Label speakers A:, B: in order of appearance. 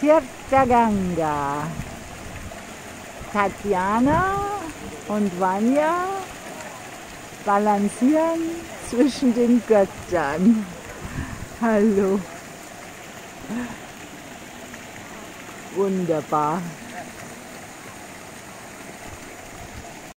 A: Tirtaganga. Tatjana und Vanya balancieren zwischen den Göttern. Hallo. Wunderbar.